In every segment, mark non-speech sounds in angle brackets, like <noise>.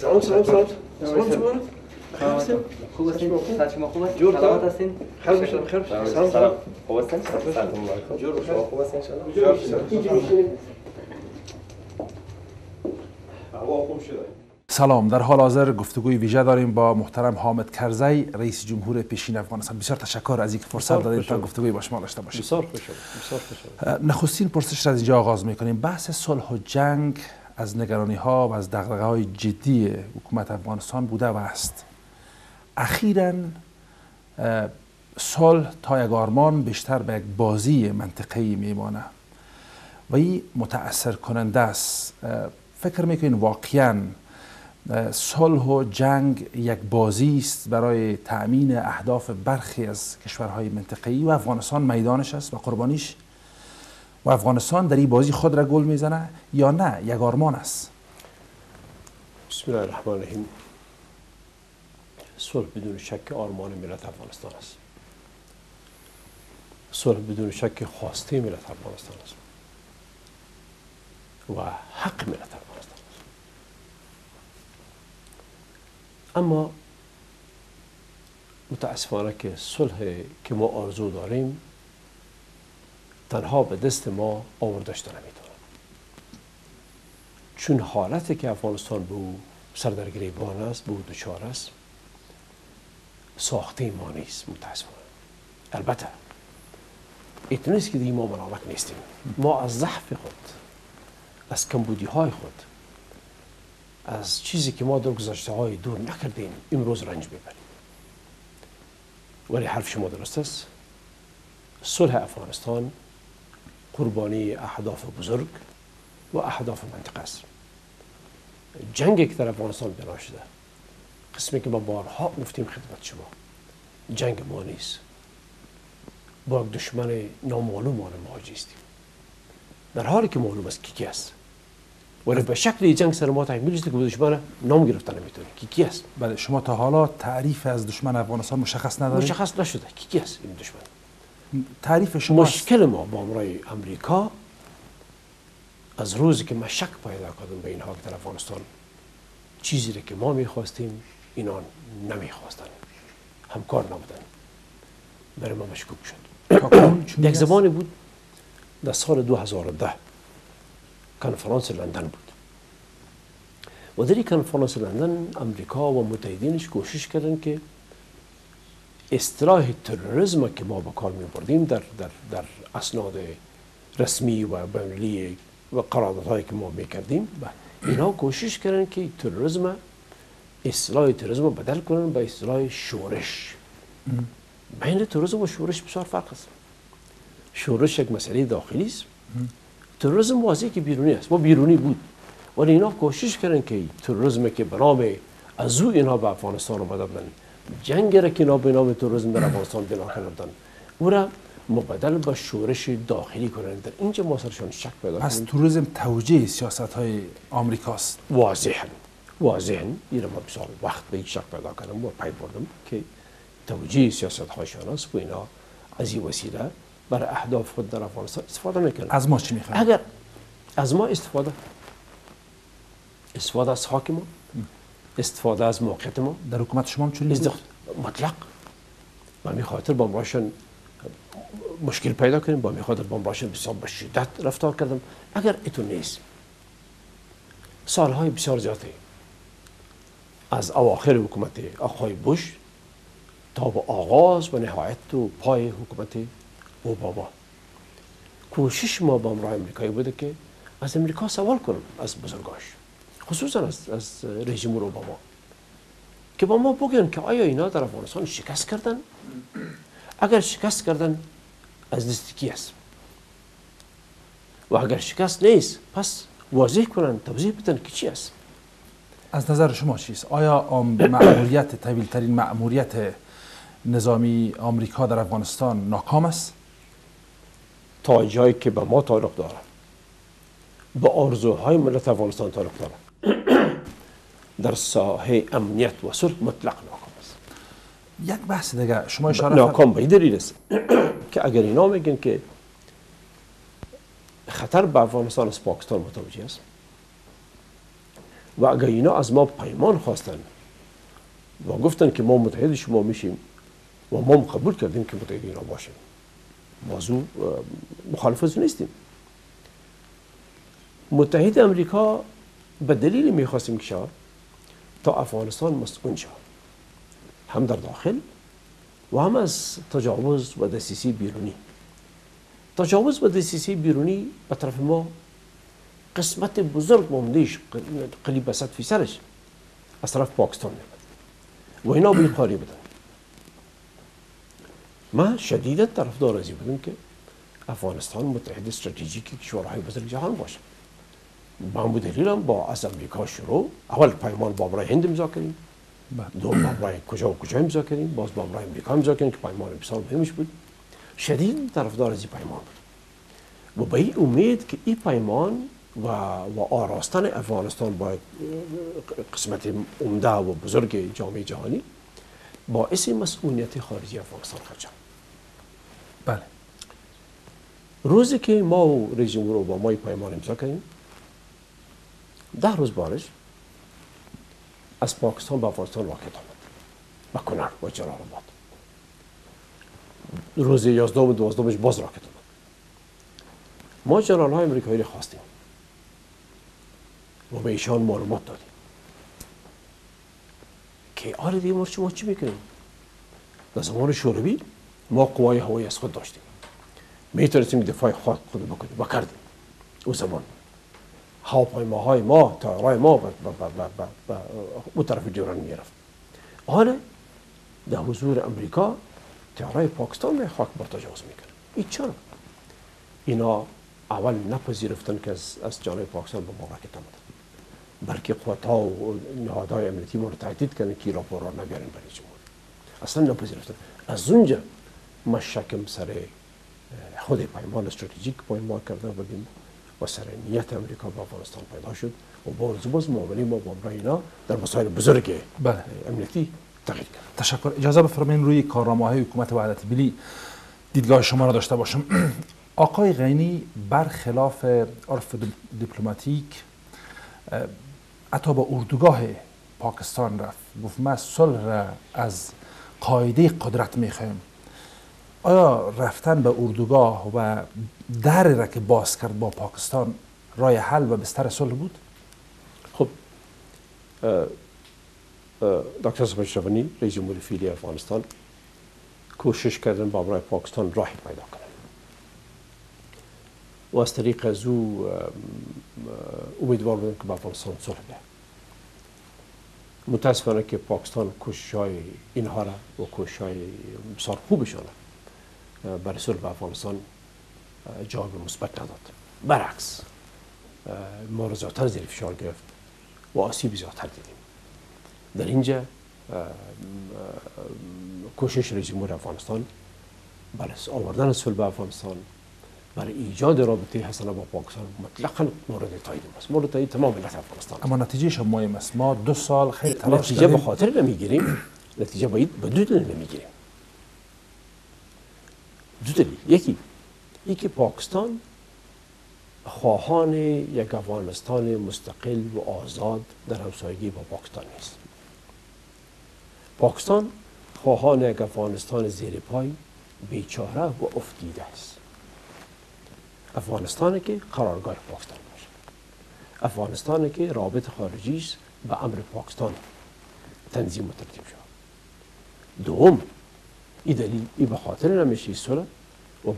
سلام سلام سلام. سلام شما بخیر هستید خوب هستین؟ سلام. شما خوب هستین؟ جور سلامت تمام؟ هستین؟ خیر باشید بخیر سلام. سلام. خوب هستین؟ سلام. علیکم. جور. بخیر خوب هستین؟ انشالله؟ اینجا میشینید هوا خوب شده. سلام. در حال حاضر گفتگوی ویژه داریم با محترم حامد کرزی رئیس جمهور پیشین افغانستان. بسیار تشکر از اینکه فرصت دادید تا گفتگوی با شما داشته باشیم. بسیار خوش آمد بسیار خوش آمد نخستین پرسش را از اینجا آغاز می‌کنیم. بحث صلح و جنگ از نگرانی ها و از دغدغه های جدی حکومت افغانستان بوده و است. اخیرا صلح تا یک آرمان بیشتر به یک بازی منطقه‌ای میمانه و این متاثر کننده است فکر می‌کنین واقعا صلح و جنگ یک بازی است برای تأمین اهداف برخی از کشورهای منطقه‌ای و افغانستان میدانش است و قربانیش و افغانستان در این بازی خود را گل می‌زنه یا نه یک آرمان است. بسم الله الرحمن الرحیم. صلح بدون شک آرمان ملت افغانستان است. صلح بدون شک خواسته ملت افغانستان است. و حق ملت افغانستان است. اما متاسفانه که صلح که ما آرزو داریم تنها به دست ما آوردش نمی‌تونه چون حالتی که افغانستان به او سر در گریبان است به او دچار است ساخته ما نیست متاسفانه. البته ایت نیست که دیگه ما ملامت نیستیم. ما از ضعف خود از کمبودی های خود از چیزی که ما در گذشته های دور نکردیم امروز رنج ببریم ولی حرف شما درست است. صلح افغانستان قربانی اهداف بزرگ و اهداف منطقه است. جنگی که در افغانستان بنا شده قسمی که ما بارها گفتیم خدمت شما. جنگ ما نیست. با یک دشمن نامعلوم مواجه هستیم. در حالی که معلوم است کی کی است. ولی به شکل جنگ سر ما تحمیل شده که به دشمن نام گرفتن نمی‌تونه کی کی است. بله شما تا حالا تعریف از دشمن افغانستان مشخص ندارید؟ مشخص نشده. کی کی است این دشمن. تعریف شما. مشکل ما با امرای امریکا از روزی که ما شک پیدا کردم به اینها که در افغانستان چیزی را که ما می‌خواستیم اینا نمی‌خواستن همکار نبودن برای ما مشکوک شد <coughs> یک؟ زمانی بود در سال 2010 کنفرانس لندن بود و در این کنفرانس لندن امریکا و متحدینش کوشش کردن که اصطلاح تروریسم که ما به کار می بردیم در, در, در اسناد رسمی و بین‌المللی و قراردادهایی که ما می کردیم اینا کوشش کردن که تروریسم اصطلاح تروریسم رو بدل کنن به اصطلاح شورش. بین تروریسم و شورش بسیار فرق است. شورش یک مسئله داخلی است. تروریسم واضحه که بیرونی است. ما بیرونی بود. ولی اینا کوشش کردن که تروریسم که به نام از او اینها به افغانستان آمده بودن جنگ را که به نام تروریسم در افغانستان بنا کرده بودن او را مبدل به شورش داخلی کنند. در اینجا ما سرشان شک پیدا پس کردیم توریسم توجیه سیاست های آمریکاست. واضحا. واضحا. این را ما بسیار وقت به این شک پیدا کردم. و پی بردم که توجیه سیاست هایشان است و اینا از این وسیله برای اهداف خود در افغانستان استفاده می‌کنن از ما چی می‌خواید؟ اگر از ما استفاده استفاده از حاکم ما استفاده از موقعیت ما در حکومت شما هم چنین؟ ازدخ... مطلق. با می خاطر با امراشون مشکل پیدا کنیم. با می خاطر با امراشون بسیار به شدت رفتار کردم. اگر ایتون نیست سالهای بسیار زیادی از اواخر حکومت آقای بوش تا به آغاز و نهایت و پای حکومت اوباما. کوشش ما با امرای امریکایی بوده که از امریکا سوال کنم از بزرگاش. خصوصا از, از رئیس جمهور اوباما که با ما بگن که آیا اینا در افغانستان شکست کردن؟ اگر شکست کردن از دست کی است؟ و اگر شکست نیست پس واضح کنن توضیح بدن که چی است. از نظر شما چیست؟ آیا مأموریت طویل ترین مأموریت نظامی آمریکا در افغانستان ناکام است؟ تا جایی که به ما تعلق داره به آرزوهای ملت افغانستان تعلق داره در ساحه امنیت و صلح مطلق ناکام است. یک بحث دیگه شما اشاره ناکام به دلیل است <clears throat> که اگر اینا میگن که خطر به افغانستان از پاکستان متوجه است. و اگر اینا از ما پیمان خواستن و گفتن که ما متحد شما میشیم و ما قبول کردیم که متحد اینا باشیم موضوع مخالف از نیستیم. متحد امریکا به دلیل می‌خواستیم که شود؟ تا افغانستان مسئول شود هم در داخل و هم از تجاوز و دسیسه بیرونی. تجاوز و دسیسه بیرونی به طرف ما قسمت بزرگ موندهش قریب به صد فیصدش از طرف پاکستان میبود و اینا به این قاری بودن. من شدیدا طرفدار از این بودم که افغانستان متحد استراتژیک کشورهای بزرگ جهان باشه. با همون دلیل هم با از امریکا شروع. اول پیمان با برای هند امضا کردیم. بله. دوم با برای کجا و کجا امضا کردیم. باز با برای امریکا امضا کردیم که پیمان بسیار مهمش بود. شدید طرفدار از پیمان بود. و به این امید که این پیمان و, و آراستن افغانستان باید قسمت عمده و بزرگ جامعه جهانی باعث مسئولیت خارجی افغانستان خواهد بله. روزی که ما و رئیس جمهور اوباما این پیمان امضا کردیم ده روز بارش از پاکستان به افغانستان راکت آمد و کنر و جلال آباد. روز یازدهم و دوازدهمش باز راکت آمد. ما جنرال های امریکایی را خواستیم. و به ایشان معلومات دادیم. که آره دیگه ما شما چی می‌کنیم؟ در زمان شوروی ما قوای هوایی از خود داشتیم. می‌تونستیم دفاع خود خود بکنیم. و کردیم. او زمان هواپیماهای ما تایرهای ما به اون طرف جوران می‌رفت. حالا در حضور امریکا تیارای پاکستان به خاک بر تجاوز می‌کنه. این چرا؟ اینا اول نپذیرفتن که از, از جانب پاکستان به ما راکت آمدن بلکه قوت ها و نهادهای امنیتی ما رو تهدید کردن که را را نبیارن برای جمهوری اصلا نپذیرفتن. از اونجا ما شکم سر خود پیمان استراتژیک ما کرده بودیم و سر نیت امریکا با افغانستان پیدا شد و باز باز معامله ما با اینا در مسائل بزرگ بله. امنیتی تغییر کرد. تشکر. اجازه بفرمایید روی کارنامه‌های حکومت وحدت ملی دیدگاه شما را داشته باشم. <clears throat> آقای غینی برخلاف عرف دیپلماتیک حتی با اردوگاه پاکستان رفت. گفت ما صلح را از قاعده قدرت می‌خوایم آیا رفتن به اردوگاه و در را که باز کرد با پاکستان رای حل و بستر صلح بود؟ خب دکتر سبشتوانی رئیس جمهور فعلی افغانستان کوشش کردن با برای پاکستان راهی پیدا کنن و از طریق از او امیدوار بودن که با افغانستان صلح بیاد متاسفانه که پاکستان کوشش های اینها را و کوشش های بسیار خوبشان برای صلح با افغانستان جواب مثبت نداد. برعکس ما را زیادتر زیر فشار گرفت و آسیب زیادتر دیدیم. در اینجا کوشش رئیس جمهور افغانستان برای آوردن صلح به افغانستان برای ایجاد رابطه حسنه با پاکستان مطلقا مورد تایید است. مورد تایید تمام ملت افغانستان اما نتیجه مهم است. ما دو سال خیلی تلاش نتیجه به خاطر نمی‌گیریم. نتیجه باید به دلیل نمی‌گیریم. دو دلیل یکی یکی پاکستان خواهان یک افغانستان مستقل و آزاد در همسایگی با پاکستان نیست. پاکستان خواهان یک افغانستان زیر پای بیچاره و افتیده است. افغانستان که قرارگاه پاکستان باشه افغانستان که رابط خارجیش به امر پاکستان. تنظیم و ترتیب شد. دوم این دلیل این به خاطر نمیشه صلح و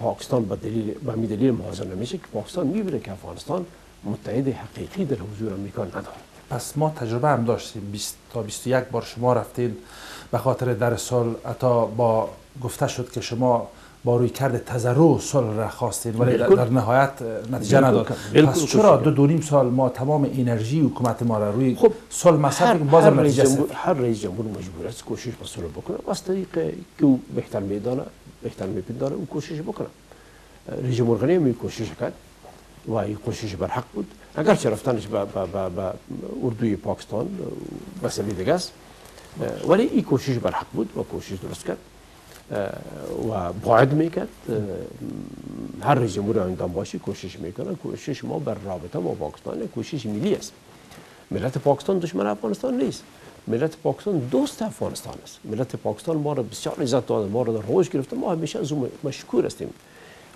پاکستان به دلیل به می دلیل محاضر نمیشه که پاکستان می‌بینه که افغانستان متحد حقیقی در حضور امریکا نداره. پس ما تجربه هم داشتیم. 20 تا 21 بار شما رفتین. به خاطر در سال حتی با گفته شد که شما با روی کرد تضرع صلح را خواستین ولی در, نهایت نتیجه نداد. پس چرا دو دو نیم سال ما تمام انرژی حکومت ما را روی خب صلح مصرف باز نتیجه جمهور هر رئیس جمهور مجبور است کوشش صلح بکنه. از طریق که او بهتر میدانه بهتر میپنداره او کوشش بکنه. رئیس جمهور غنی می کوشش کرد. و این کوشش بر حق بود. اگر چه رفتنش به اردوی پاکستان مسئله دیگه است. ولی این کوشش بر حق بود و کوشش درست کرد. و باید می‌کرد هر رئیس جمهور آینده باشی کوشش می‌کنه. کوشش ما بر رابطه با پاکستان کوشش ملی است. ملت پاکستان دشمن افغانستان نیست. ملت پاکستان دوست افغانستان است. ملت پاکستان ما را بسیار عزت داده ما را در حوش گرفته. ما همیشه از اون مشکور هستیم.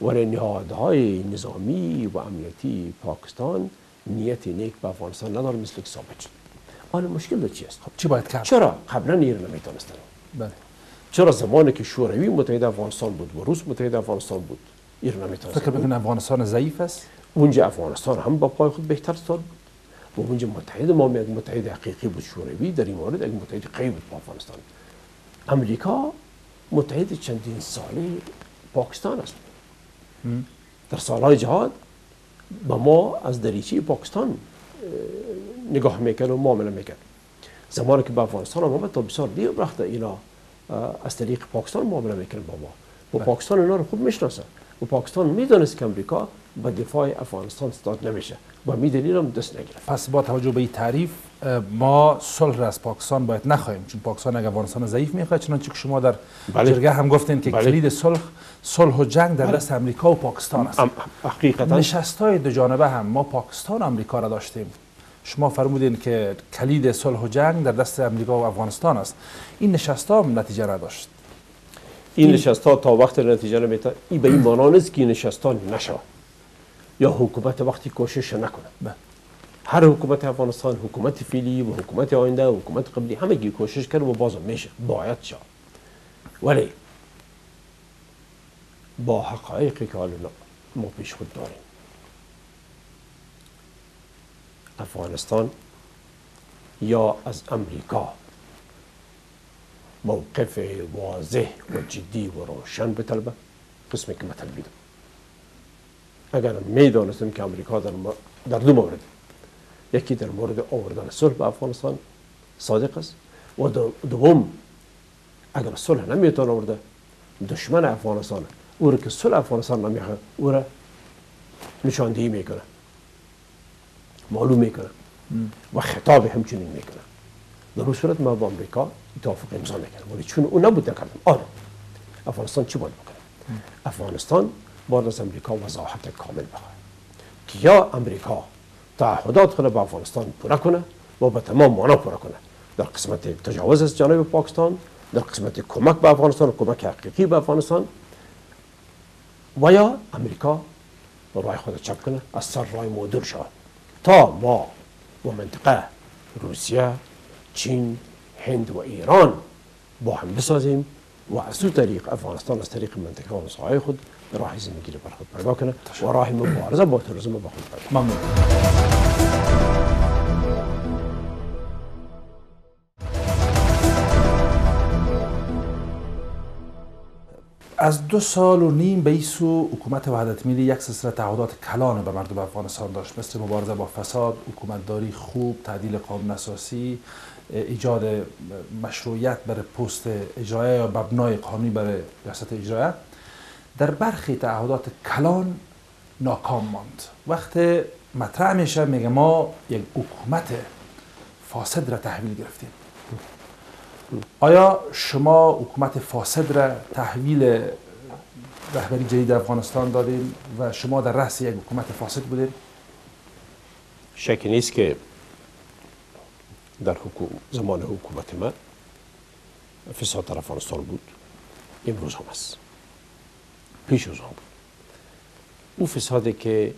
ولی نهادهای نظامی و امنیتی پاکستان نیت نیک به افغانستان نداره مثل که ثابت شد. حالا مشکل در چی است؟ خب چی باید کرد؟ چرا؟ قبلا ایران نمی‌تونستن. بله. چرا زمانی که شوروی متحد افغانستان بود و روس متحد افغانستان بود؟ ایران نمی‌تونست فکر می‌کنه افغانستان ضعیف است؟ اونجا افغانستان هم با پای خود بهتر سال بود. و اونجا متحد ما یک متحد حقیقی بود شوروی در این مورد یک متحد قوی بود با افغانستان. امریکا متحد چندین ساله پاکستان است. در سالهای جهاد به ما از دریچه پاکستان اه، نگاه می‌کرد و معامله می‌کرد. زمانی که به افغانستان آمد تا بسیار دیر رفته اینا. از طریق پاکستان معامله می‌کرد با ما. و پاکستان اینا رو خوب می‌شناسه و پاکستان می‌دانست که امریکا به دفاع افغانستان استاد نمیشه. و می دلیل هم دست نگرفت. پس با توجه به این تعریف ما صلح را از پاکستان باید نخواهیم. چون پاکستان اگر افغانستان ضعیف می‌خواد چنانچه که شما در بله. جرگه هم گفتین که بله. کلید صلح صلح و جنگ در دست امریکا و پاکستان است. حقیقتا. نشست های دو جانبه هم ما پاکستان و امریکا را داشتیم. شما فرمودین که کلید صلح و جنگ در دست امریکا و افغانستان است. این نشست ها نتیجه نداشت. این نشست ها تا وقت نتیجه نمیده این به این معنا نیست که این نشست ها نشه یا حکومت وقتی کوشش نکنه. بله. هر حکومت افغانستان حکومت فعلی و حکومت آینده و حکومت قبلی همگی کوشش کرد و بازم میشه. باید شد. ولی با حقایقی که حالا ما پیش خود داریم افغانستان یا از امریکا. موقف واضح و جدی و روشن بطلبه. قسمی که مطلبیدم اگر میدانستم که امریکا در, م- در دو مورد یکی در مورد آوردن صلح به افغانستان صادق است و دو- دوم اگر صلح نمیتونه آورده دشمن افغانستان أو که صلح افغانستان نمیخواد أو را نشاندهی میکنه. معلوم می‌کنه و خطاب همچنین می‌کنه در اون صورت ما با امریکا توافق امضا می‌کنم ولی چون او نبود نکردم آره. افغانستان چی باید بکنه؟ افغانستان باید از امریکا وضاحت کامل بخواه که یا امریکا تعهدات خود به افغانستان پوره کنه و به تمام معنا پوره کنه؟ در قسمت تجاوز از جانب پاکستان در قسمت کمک به افغانستان کمک حقیقی به افغانستان و یا امریکا رای خود چپ کنه از سر رای شود. تا ما و منطقه روسیه چین هند و ایران با هم بسازیم و از اون طریق افغانستان از طریق منطقه و خود راه زندگی رو بر خود پیدا کنه و راه مبارزه با تروریسم رو خود پیدا ممنون. از دو سال و نیم به این سو حکومت وحدت ملی یک سلسله تعهدات کلان به مردم افغانستان داشت. مثل مبارزه با فساد، حکومتداری خوب، تعدیل قانون اساسی، ایجاد مشروعیت برای پست اجرایه یا مبنای قانونی برای ریاست اجرایه در برخی تعهدات کلان ناکام ماند. وقت مطرح میشه میگه ما یک حکومت فاسد را تحویل گرفتیم. آیا شما حکومت فاسد را تحویل رهبری جدید افغانستان دادین و شما در رأس یک حکومت فاسد بودین؟ شکی نیست که در حکوم زمان حکومت من فساد در افغانستان بود. امروز هم است. پیش از آن بود. او فسادی که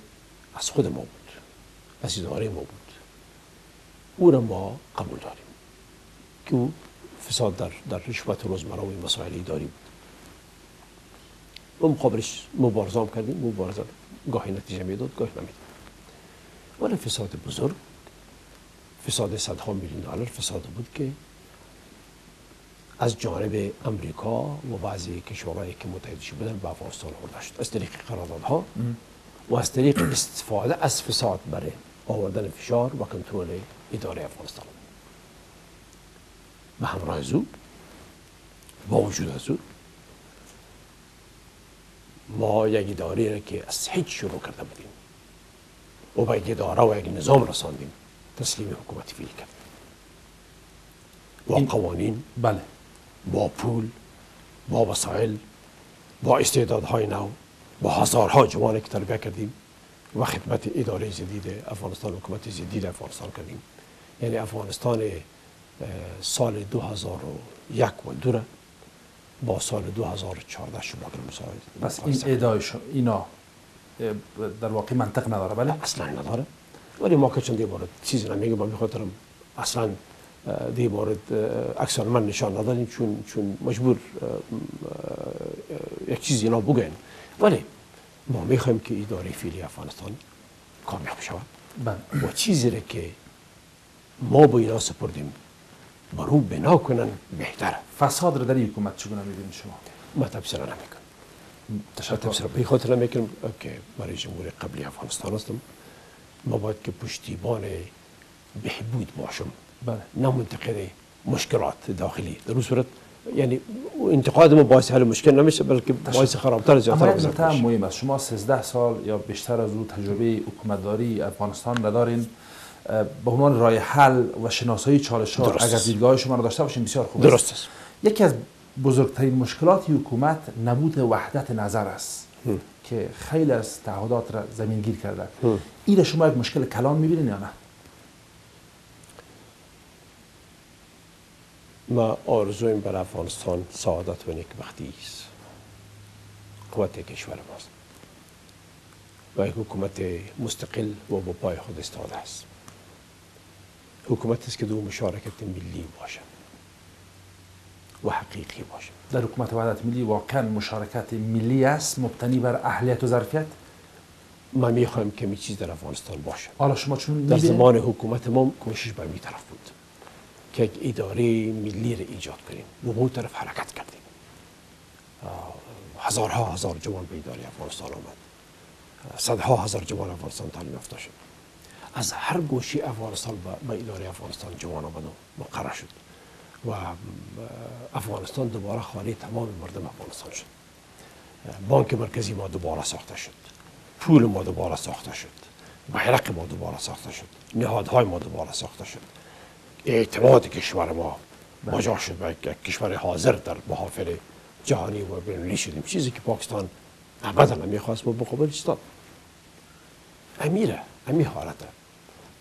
از خود ما بود از اداره ما بود. او را ما قبول داریم که او فساد در, در رشوت روزمره و مسائل اداری بود و مقابلش مبارزه هم کردیم مبارزه گاهی نتیجه می‌داد گاهی نمی‌داد. ولی فساد بزرگ فساد صدها میلیون دلار فساد بود که از جانب امریکا و بعضی کشورهایی که متحد شده بودن به افغانستان آورده شد. از طریق قراردادها و از طریق استفاده از فساد برای آوردن فشار و کنترل اداره افغانستان. به همراه از او با وجود از او ما یک اداره را که از هیچ شروع کرده بودیم. و به یک اداره و یک نظام رساندیم تسلیم حکومت فیل کردیم با قوانین بله. با پول با وسایل با استعدادهای نو با هزارها جوان که تربیت کردیم و خدمت اداره جدید افغانستان حکومت جدید افغانستان کردیم. یعنی افغانستان سال 2001 و دو را با سال 2014 شما که پس این شما اینا در واقع منطق نداره بله؟ اصلا نداره. ولی ما که چون دی مورد چیزی نمیگم من میخاطرم اصلا دی اکثر من نشان نداریم چون چون مجبور یک چیزی اینا بگن ولی ما می‌خوایم که اداره فعلی افغانستان کامیاب شود. بله. و چیزی را که ما به اینا سپردیم برو بنا کنن. بهتره فساد رو در این حکومت چگونه می‌بینید شما؟ ما تفسیر نمی‌کنم. تشکر. به خاطر نمی‌کنم که برای جمهوری قبلی افغانستان هستم. ما باید که پشتیبان بهبود باشم. بله. نه منتقد مشکلات داخلی. در اون صورت یعنی انتقاد ما باعث حل مشکل نمیشه بلکه باعث خرابتر زیادتر میشه. مهم است. شما 13 سال یا بیشتر از او تجربه حکومتداری افغانستان را دارین. به عنوان راه حل و شناسایی چالش ها اگر. دیدگاه شما را داشته باشین بسیار خوب درست است. یکی از بزرگترین مشکلات حکومت نبود وحدت نظر است که خیلی از تعهدات را زمین گیر کرده. این را شما یک مشکل کلان می‌بینین یا نه؟ ما آرزویم بر افغانستان سعادت و نیکبختی است. قوت کشور ماست. و یک حکومت مستقل و با پای خود استاده است. حکومت است که دو مشارکت ملی باشد. و حقیقی باشد. در حکومت وحدت ملی واقعا مشارکت ملی است مبتنی بر اهلیت و ظرفیت؟ ما می‌خوایم که می چیز در افغانستان باشد. حالا شما چون در؟ زمان حکومت ما کوشش به می طرف بود که یک اداره ملی را ایجاد کنیم. و به اون طرف حرکت کردیم. هزارها هزار جوان به اداره افغانستان آمد. صدها هزار جوان افغانستان تعلیم یافته شد. از هر گوشه افغانستان به- اداره افغانستان جوان آمد و مقرر شد و افغانستان دوباره خانه تمام مردم افغانستان شد. بانک مرکزی ما دوباره ساخته شد. پول ما دوباره ساخته شد. بیرق ما دوباره ساخته شد. نهادهای ما دوباره ساخته شد. اعتماد کشور ما مجا شد و کشور حاضر در محافل جهانی و بینالمللی شدیم. چیزی که پاکستان ابدا نمی‌خواست و مقابل ایستاد امیره امی حالته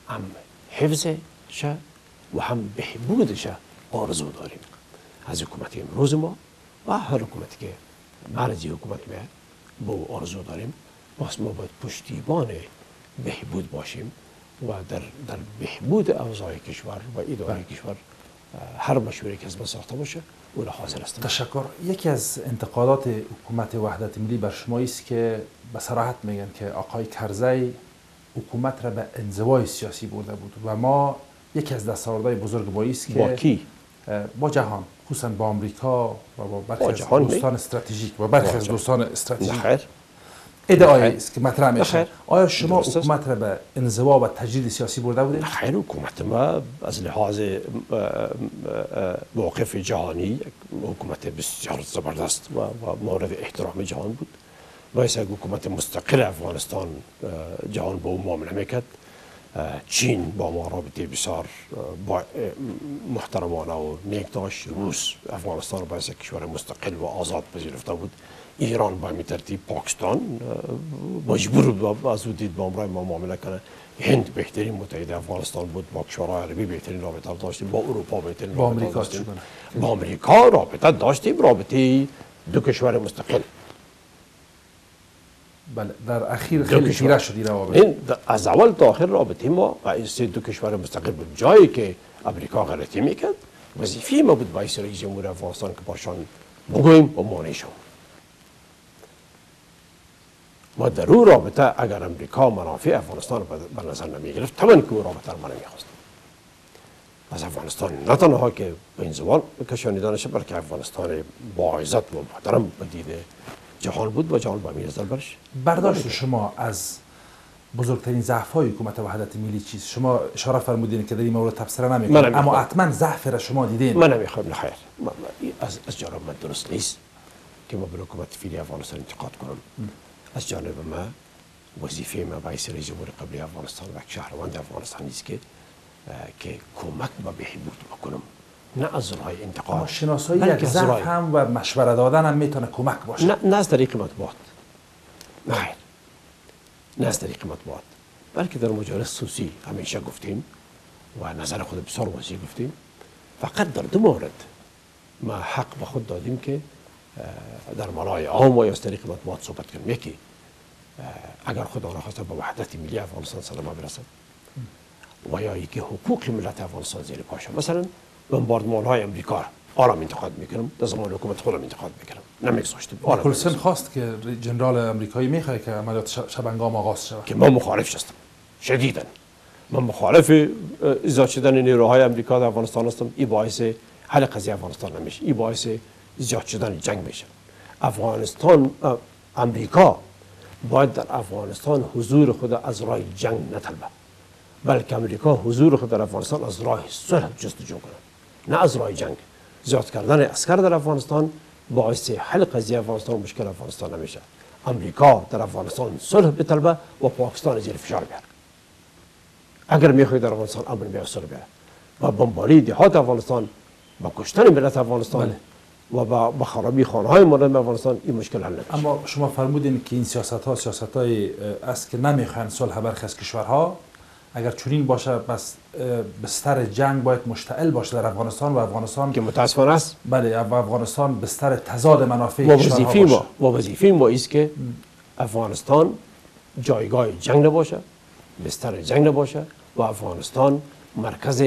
هم حفظشه و هم بهبودشه آرزو داریم. از حکومت امروز ما و هر حکومتی که مرزی حکومت به آرزو داریم پس ما باید پشتیبان بهبود باشیم و در, در بهبود اوضاع کشور و اداره کشور اه، هر مشوری که از ما ساخته باشه اون حاضر هستم تشکر. یکی از انتقادات حکومت وحدت ملی بر شما است که به صراحت میگن که آقای کرزی حکومت را به انزوای سیاسی برده بود و ما یکی از دستاوردهای بزرگ ما است که با کی؟ با جهان خصوصا با آمریکا و با برخی از؟ دوستان استراتژیک و برخی از. دوستان استراتژیک نخیر. است که مطرح میشه. آیا شما. حکومت را به انزوا و تجدید سیاسی برده بودید خیر حکومت ما از لحاظ موقف جهانی حکومت بسیار زبردست و, و مورد احترام جهان بود یک حکومت مستقل افغانستان جهان با او معامله می‌کرد. چین با ما رابطه بسیار محترمانه و نیک داشت. روس افغانستان یک کشور مستقل و آزاد پذیرفته بود. ایران با می ترتیب پاکستان مجبور از او دید با امرای ما معامله کنه. هند بهترین متحد افغانستان بود. با کشورهای عربی بهترین رابطه داشتیم. با اروپا بهترین رابطه داشتیم؟ با آمریکا رابطه داشتیم. رابطه دو کشور مستقل. بله در اخیر خیلی. تیره شد این روابط این از اول تا آخر رابطه ما و این سه دو کشور مستقل بود جایی که امریکا غلطی می‌کرد وظیفه ما بود باعث رئیس جمهور افغانستان که باشان بگوییم و مانع شویم ما در او رابطه اگر امریکا منافع افغانستان به- نظر نمی گرفت طبعا که او رابطه رو ما نمی‌خواست از افغانستان نه تنها که به این زبان کشانیده نشه بلکه افغانستان با عزت و محترم به جهان بود و جهان با نظر برش برداشت شما از بزرگترین ضعف های حکومت وحدت ملی چیست؟ شما اشاره فرمودین که در این مورد تبصره نمی‌کنید نمی‌خوام. اما حتما ضعف را شما دیدین. من نمی‌خوایم نخیر از از جانب من درست نیست که ما به حکومت فعلی افغانستان انتقاد کنم. از جانب ما وظیفه ما باعث رئیس جمهور قبلی افغانستان و شهروند افغانستان است که که کمک به بهبود بکنم. نه از راه انتقاد شناسایی یک ضعف. هم و مشوره دادن هم می‌تونه کمک باشه. نه نه از طریق مطبوعات. نه خیر. نه از طریق مطبوعات. بلکه در مجالس خصوصی همیشه گفتیم و نظر خود بسیار واضح گفتیم. فقط در دو مورد ما حق به خود دادیم که در مالای عام و یا از طریق مطبوعات صحبت کنیم. یکی اگر خدا نخواسته به وحدت ملی افغانستان صدمه برسد و یا اینکه حقوق ملت افغانستان زیر پاشه مثلا بمباردمان های امریکا آرام انتقاد می‌کنم. در زمان حکومت خودم انتقاد می‌کنم. نمیگذاشتم کلسن خواست که جنرال امریکایی می‌خواد که عملیات شبنگام آغاز شود. که من مخالف هستم. شدیدا. من مخالف ایجاد شدن نیروهای امریکا در افغانستان هستم. این باعث حل قضیه افغانستان نمیشه این باعث ایجاد شدن جنگ میشه. افغانستان امریکا باید در افغانستان حضور خود از راه جنگ نطلبه. بلکه امریکا حضور خود در افغانستان از راه صلح جستجو کنه. نه از راه جنگ. زیاد کردن اسکر در افغانستان باعث حل قضیه افغانستان و مشکل افغانستان نمیشه. امریکا در افغانستان صلح بطلبه و پاکستان زیر فشار بیاره. اگر می‌خواهید در افغانستان امن بیاره صلح بیاره. و بمباری دهات افغانستان با کشتن ملت افغانستان و با خرابی خانه های مردم افغانستان این مشکل حل نمیشه. اما شما فرمودین که این سیاست ها سیاست های است که نمی‌خواین صلح برخی از کشورها. اگر چنین باشه بس بستر جنگ باید مشتعل باشه در افغانستان و افغانستان که متاسفانه است. بله افغانستان بستر تضاد منافع و کشورها وظیفه باشه. ما و وظیفه ما است که افغانستان جایگاه جنگ نباشه بستر جنگ نباشه و افغانستان مرکز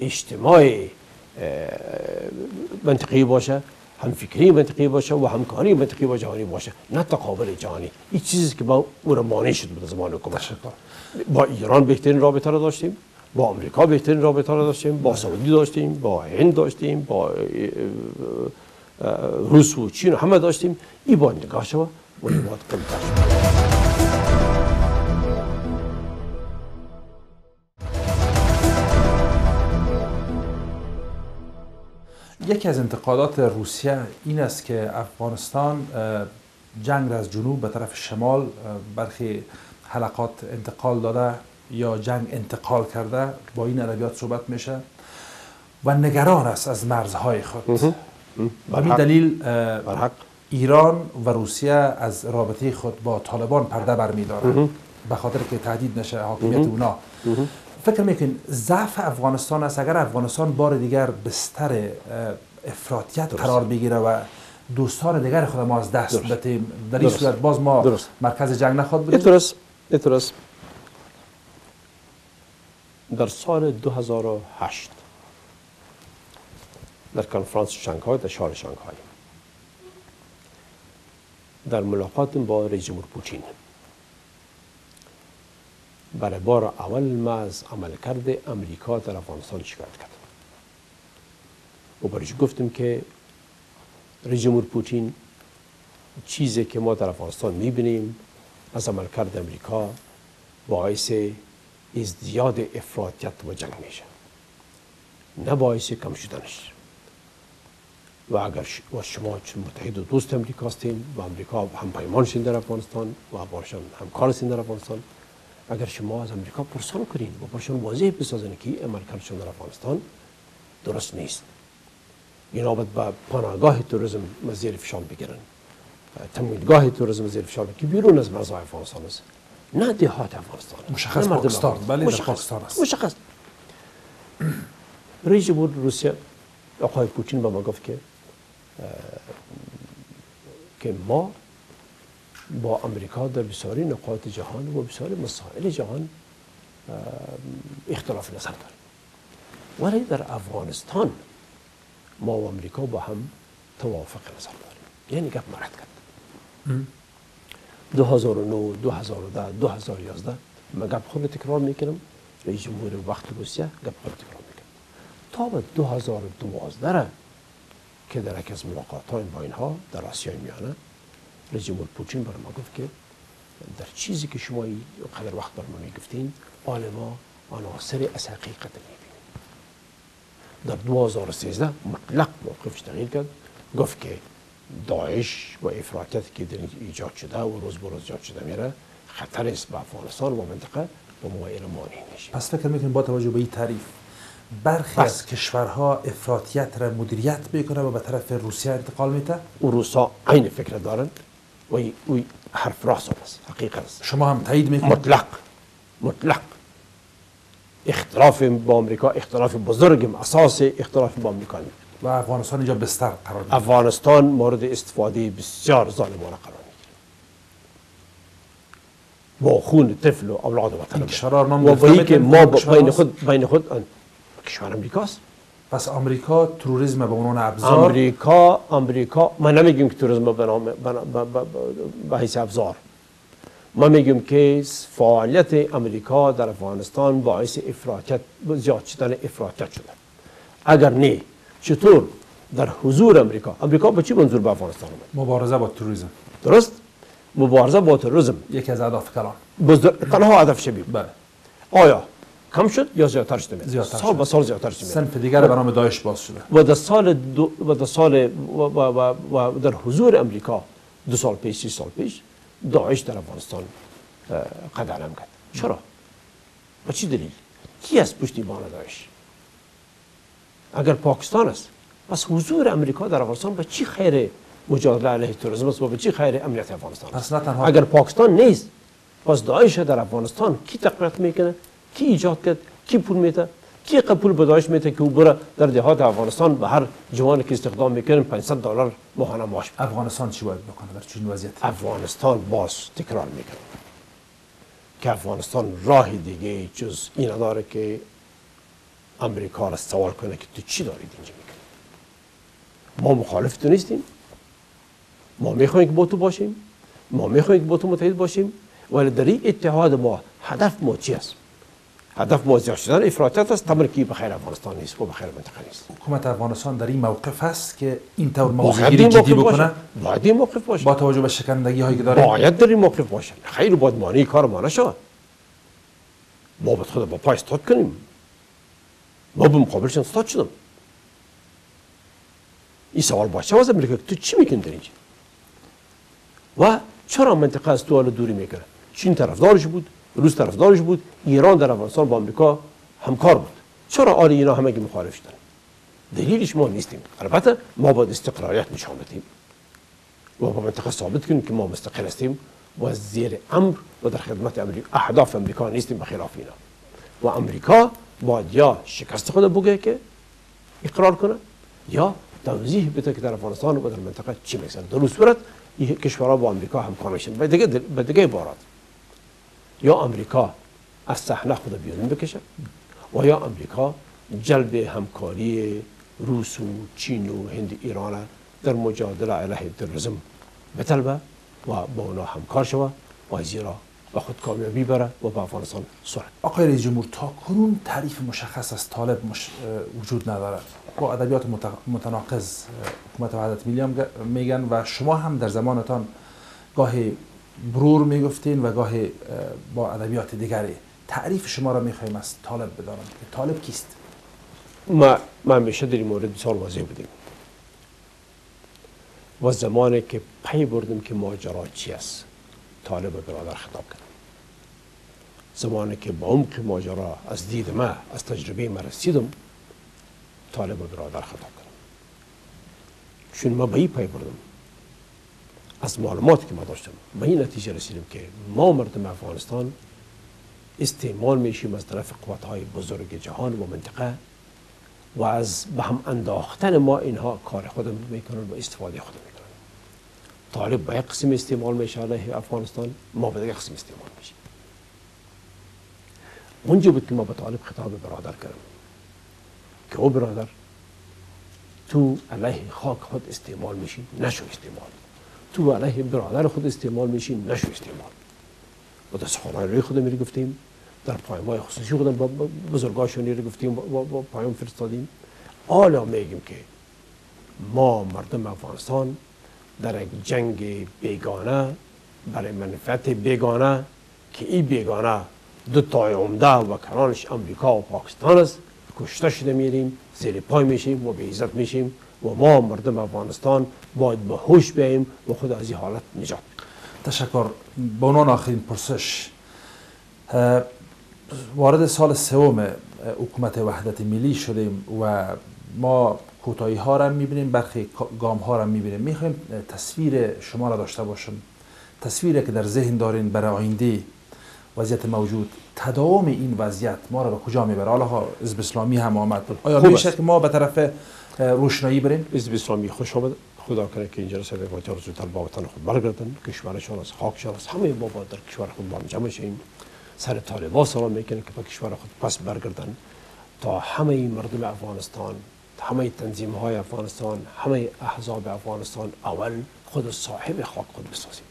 اجتماع منطقی باشه هم فکری منطقی باشه و همکاری منطقی و جهانی باشه نه تقابل جهانی. این چیزی که با او را مانع شد به زمان حکومت. با ایران بهترین رابطه را داشتیم با امریکا بهترین رابطه را داشتیم با سعودی داشتیم با هند داشتیم با روس و چین همه داشتیم. این باید نگاه شود و باید شود یکی از انتقادات روسیه این است که افغانستان جنگ را از جنوب به طرف شمال برخی حلقات انتقال داده یا جنگ انتقال کرده با این ادبیات صحبت میشه. و نگران است از مرزهای خود. و حق. دلیل ایران و روسیه از رابطه خود با طالبان پرده برمیدارند. به خاطر که تهدید نشه حاکمیت اونا. فکر می‌کنین ضعف افغانستان است؟ اگر افغانستان بار دیگر بستر افراطیت قرار بگیره و دوستان دیگر خود ما از دست درست. بدیم در این درست. صورت باز ما درست. مرکز جنگ نخواد بودیم. اینطور است در سال 2008 در کنفرانس شانگهای در شهر شانگهای. در ملاقات با رئیس جمهور پوتین. برای بار اول ما از عملکرد امریکا در افغانستان شکایت کردم و برایش گفتم که رئیس جمهور پوتین چیزی که ما در افغانستان می‌بینیم از عملکرد امریکا باعث ازدیاد افراطیت و جنگ میشه. نه باعث کم شدنش. و اگر و شما چون متحد و دوست امریکا هستین و امریکا هم پیمانشین در افغانستان و باشن همکارشین در افغانستان اگر شما از امریکا پرسان کنین و باشن واضح بسازن که عملکردشون در افغانستان درست نیست. اینا باید به پناهگاه توریسم زیر فشار بگیرن. تمویلگاه توریسم زیر فشار که بیرون از مرزهای افغانستان است نه دهات افغانستان مشخص پاکستان. بله،. پاکستان است. مشخص <clears throat> رئیس جمهور روسیه آقای پوتین به ما گفت که که ما با امریکا در بسیاری نقاط جهان و بسیاری مسائل جهان اختلاف نظر داریم ولی در افغانستان ما و امریکا با هم توافق نظر داریم یعنی گپ مرد کرد 2009 2010 2011 من گپ خود تکرار می‌کنم. رئیس جمهور وقت روسیه گپ خود تکرار می‌کنم. تا به 2012 را که در یکی از ملاقات های با اینها در آسیای میانه رئیس جمهور پوتین برای ما گفت که در چیزی که شما قدر وقت بر ما می‌گفتین آل ما عناصر از حقیقت می‌بینیم. در 2013 مطلق موقفش تغییر کرد. گفت که داعش و افراطیت که در ایجاد شده و روز به روز ایجاد شده میره خطر است به افغانستان و منطقه و ما مانع میشه پس فکر می‌کنیم با توجه به این تعریف برخی بس. از کشورها افراطیت را مدیریت می‌کنه و به طرف روسیه انتقال میده و روسا عین فکر دارن و ای- و ای حرف راست است حقیقت است شما هم تایید می‌کنید مطلق مطلق اختلاف با آمریکا اختلاف بزرگم اساس اختلاف با آمریکا نیست. و افغانستان اینجا بستر قرار میده افغانستان مورد استفاده بسیار ظالمانه قرار می‌گیره با خون طفل و اولاد وطن کشورها رو نام و می‌کنید؟ ما؟ بین خود بین خود کشور امریکاست پس آمریکا تروریسم به عنوان ابزار امریکا امریکا ما نمیگیم که توریسم به نام به- حیث ابزار ما میگیم که فعالیت امریکا در افغانستان باعث افراطیت زیاد شدن افراطیت شده اگر نه چطور در حضور امریکا امریکا به چی منظور به افغانستان اومد؟ مبارزه با تروریسم. درست؟ مبارزه با تروریسم. یکی از اهداف کلان بزرگ تنها هدف شبیه بله. آیا کم شد یا زیادتر شده؟ زیادتر سال شد. به سال زیادتر شده. صنف دیگر به نام داعش باز شده. و در سال دو و در سال و, و, و, و در حضور امریکا دو سال پیش سی سال پیش داعش در افغانستان اه، قدم کرد. چرا؟ با چی دلیل؟ کی از پشتیبان داعش؟ اگر پاکستان است پس حضور امریکا در افغانستان به چی خیر مجادله علیه تروریسم است؟ و به چی خیر امنیت افغانستان است؟ اگر پاکستان نیست پس داعش در افغانستان کی تقویت می‌کنه؟ کی ایجاد کرد؟ کی پول میده؟ کی قبول به داعش میده که او بره در دهات افغانستان به هر جوانی که استخدام می‌کنه 500 دلار ماهانه معاش. افغانستان چی باید بکنه در چنین وضعیت افغانستان باز تکرار می‌کنه که افغانستان راه دیگه جز این نداره که امریکا را سوال کنه که تو چی دارید اینجا می‌کنی؟ ما مخالف تو نیستیم. ما می‌خوایم که با تو باشیم. ما می‌خوایم که با تو متحد باشیم. ولی در این اتحاد ما هدف ما چی است؟ هدف ما زیاد شدن افراطیت است. تمام که به خیر افغانستان نیست و به خیر منطقه نیست. حکومت افغانستان در این موقف است که این طور این جدی موقف بکنه؟ باید این موقف باشه. با توجه به شکنندگی هایی که داره باید در این موقف باشه. خیر باید مانع کار ما نشود. ما باید خود با پای استاد کنیم. ما به مقابلشان استاد شدم این سوال باشه از امریکا که تو چی می‌کنی در اینجا و چرا منطقه از تو دوری می‌کنه چین طرفدارش بود روس طرفدارش بود ایران در افغانستان با امریکا همکار بود چرا آل اینا همگی مخالف شدن دلیلش ما نیستیم البته ما باید استقلاریت نشان بدیم و با منطقه ثابت کنیم که ما مستقل هستیم و زیر امر و در خدمت امریکا اهداف امریکا نیستیم بخلاف اینا و امریکا باید یا شکست خود بگه که اقرار کنه یا توضیح بده که در افغانستان و در منطقه چی میگذره در صورت این کشورها با امریکا همکار میشن. به دیگه به دیگه عبارات. یا امریکا از صحنه خود بیرون بکشه و یا امریکا جلب همکاری روس و چین و هند ایران را در مجادله علیه تروریسم بطلبه و با اونا همکار شوه و زیرا به خود کامیابی بره و به افغانستان صلح آقای رئیس جمهور تا کنون تعریف مشخص از طالب مش... وجود نداره با ادبیات مت... متناقض حکومت وحدت ملی هم میگن و شما هم در زمانتان گاهی برور می‌گفتین و گاهی اه، با ادبیات دیگری تعریف شما را می‌خوایم از طالب بدانم. که طالب کیست؟ ما ما همیشه در این مورد بسیار واضح بودیم و زمانی که پی بردیم که ماجرا چی است؟ طالب برادر خطاب کردم زمانی که با عمق ماجرا از دید ما از تجربه ما رسیدم طالب برادر خطاب کردم. چون ما به این پی بردم. از معلوماتی که ما داشتم به این نتیجه رسیدیم که ما مردم افغانستان استعمال میشیم از طرف قوتهای بزرگ جهان و منطقه و از به هم انداختن ما اینها کار خودم می‌کنن و استفاده خودم می‌کنن. طالب به قسم استعمال میشه علیه افغانستان ما به قسم استعمال میشیم. اونجا بود که ما به طالب خطاب برادر کردم. که او برادر تو علیه خاک خود استعمال میشی نشو استعمال. تو علیه برادر خود استعمال میشی نشو استعمال. و در سخنهای روی خودم میری گفتیم در پایمای خصوصی خودم با بزرگاشونی رو گفتیم با, پیام فرستادیم. حالا میگیم که ما مردم افغانستان در یک جنگ بیگانه برای منفعت بیگانه که این بیگانه دو تای عمده و کرانش امریکا و پاکستان است. کشته شده میریم زیر پای میشیم و به عزت میشیم و ما مردم افغانستان باید به هوش بیاییم و خود از این حالت نجات تشکر. به عنوان آخرین پرسش. وارد سال سوم حکومت وحدت ملی شدیم و ما کوتاهی ها را می‌بینیم برخی گام ها را می‌بینیم. می‌خوایم تصویر شما را داشته باشم. تصویری که در ذهن دارین برای آینده وضعیت موجود. تداوم این وضعیت ما را به کجا می‌بره؟ حالا حزب اسلامی هم آمد. آیا میشه. که ما به طرف روشنایی بریم؟ حزب اسلامی خوش آمد. خدا کنه که اینجا رسیده و رو زودتر با وطن خود برگردن. کشورشان از خاکشان از همه ما در کشور خود با هم جمع شیم. سر طالبا سلام می‌کنه که به کشور خود پس برگردن. تا همه مردم افغانستان همه تنظیم های افغانستان همه احزاب افغانستان اول خود صاحب خاک خود بسازیم.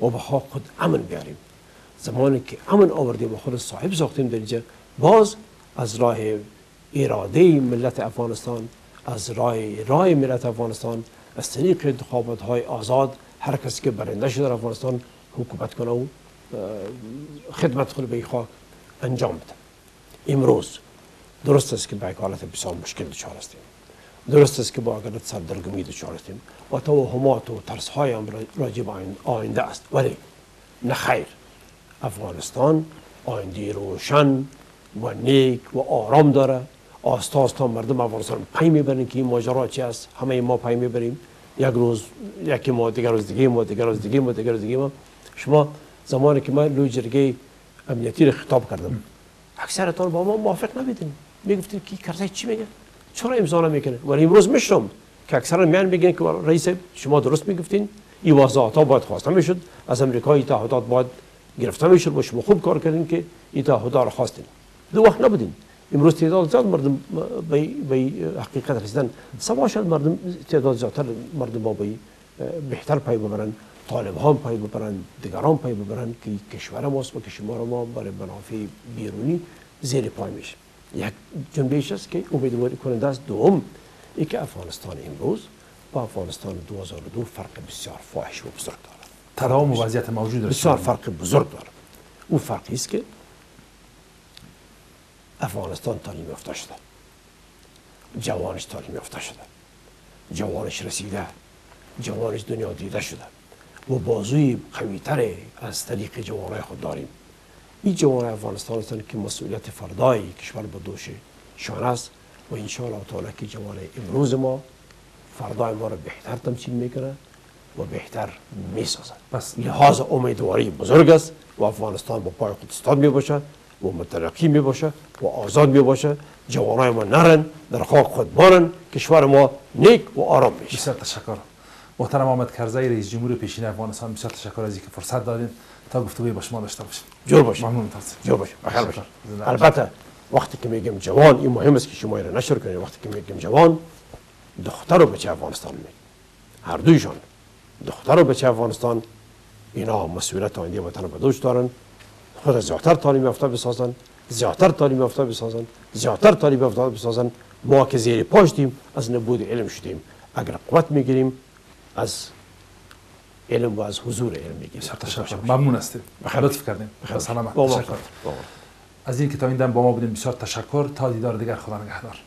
و به خاک خود امن بیاریم. زمانی که امن آوردیم و خود صاحب ساختیم در اینجا باز از راه اراده ملت افغانستان از راه راه ملت افغانستان از طریق انتخابات های آزاد هر کسی که برنده شده در افغانستان حکومت کنه و خدمت خود به خاک انجام بده. امروز درست است که به یک حالت بسیار مشکل دچار هستیم. درست است که با اگر سردرگمی دچار هستیم. و توهمات و ترس های راجع به آین- آینده است. ولی نه خیر. افغانستان آینده روشن و نیک و آرام داره. آستا آستا مردم افغانستان پی می‌برن که این ماجرا چی است؟ همه ما پی می‌بریم. یک روز یکی ما دیگر روز دیگه ما دیگر روز دیگه ما دیگر روز دیگه ما. شما زمانی که من لوی جرگه امنیتی رو خطاب کردم اکثرتان با ما موافق نبودین می‌گفتین که کرزی چی میگه؟ چرا امضا نمی‌کنه؟ ولی امروز میشنم که اکثرا میان میگن که رئیس شما درست می‌گفتین. این ها باید خواسته می‌شد. از امریکا این تعهدات باید گرفته می‌شد و خوب کار کردین که این تعهدات رو خواستین دو وقت نبودین امروز تعداد زیاد مردم به حقیقت رسیدن. سوا شد مردم تعداد زیادتر مردم با به بهتر پی ببرن طالب ها پی ببرن دیگران پی ببرن که کشور ماست و کشور ما برای منافع بیرونی زیر پای میشه. یک جنبش است که امیدواری کننده است. دوم ای که افغانستان امروز با افغانستان 2002 فرق بسیار فاحش و بزرگ دارد. تداوم وضعیت موجود بسیار. فرق بزرگ دارد. اون فرقی است که افغانستان تعلیم یافته شده. جوانش تعلیم یافته شده. جوانش رسیده. جوانش دنیا دیده شده. و بازوی قویتر از طریق جوانای خود داریم. این جوان افغانستان هستند که مسئولیت فردای کشور به دوش شان است و ان تعالی که جوان امروز ما فردای ما را بهتر تمثیل می‌کنه و بهتر می‌سازد. پس- لحاظ امیدواری بزرگ است و افغانستان با پای خود استاد می باشه و مترقی می باشه و آزاد می باشه جوانای ما نرن در خاک خود بارن کشور ما نیک و آرام میشه. بسیار تشکر. محترم آمد کرزی رئیس جمهور پیشین افغانستان بسیار تشکر از اینکه فرصت دادین تا گفتگوی با شما داشته باشیم. جور باشه ممنون تاسف جور باشه بخیر باشه. البته وقتی که میگم جوان این مهم است که شما این را نشر کنید. وقتی که میگم جوان دختر و بچه افغانستان می هر دویشان دختر و بچه افغانستان اینا مسئولیت آینده وطن به دوش دارن. خود زیادتر تعلیم یافته بسازن زیادتر تعلیم یافته بسازن زیادتر تعلیم یافته بسازن. ما که زیر پاشتیم از نبود علم شدیم. اگر قوت می‌گیریم از علم و از حضور علم می‌گیریم. تشکر. ممنون هستیم. لطف کردیم. سلامت. تشکر. از اینکه تا این دم با ما بودین بسیار تشکر. تا دیدار دیگر خدا نگهدار.